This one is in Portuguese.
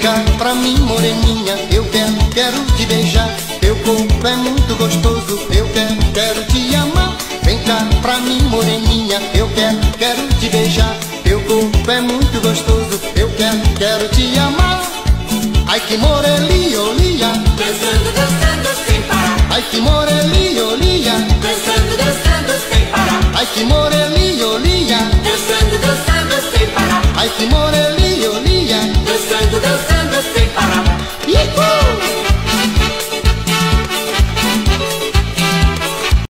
chegar pra mim, moreninha. Eu quero, quero te beijar. Teu corpo é muito gostoso. Eu quero, quero te amar. Vem cá pra mim, moreninha. Eu quero, quero te beijar. Teu corpo é muito gostoso. Eu quero, quero te amar. Ai que moreliolia Dançando, dançando sem parar. Ai que moreliolia Dançando, dançando sem parar. Ai que